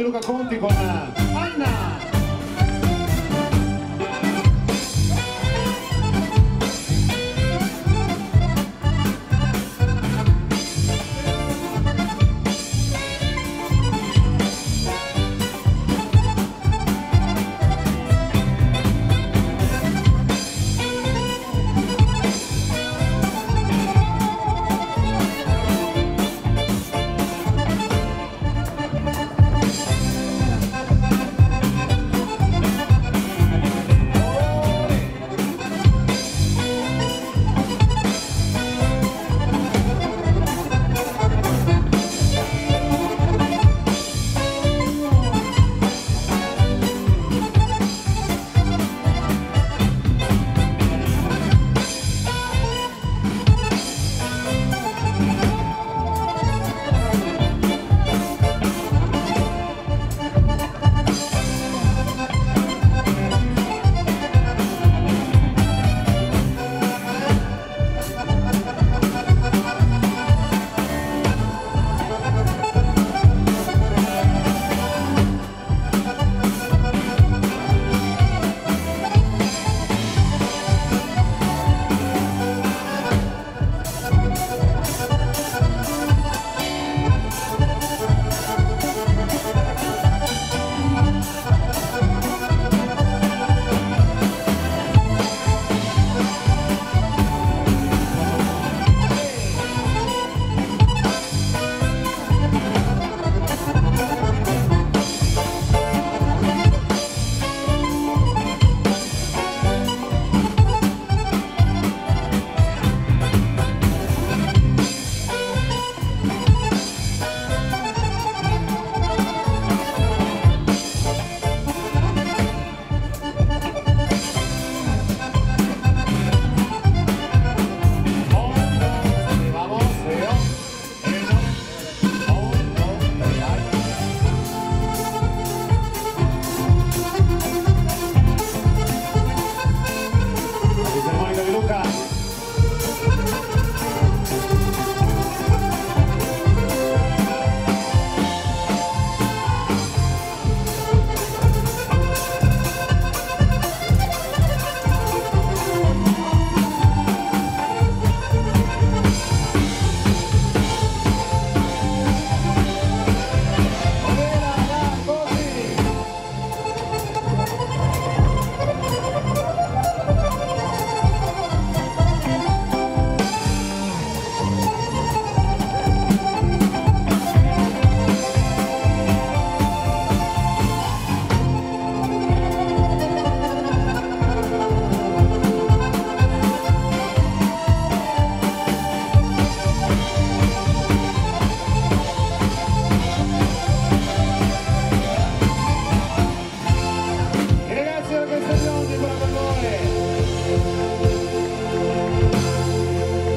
di Luca Conti con Anna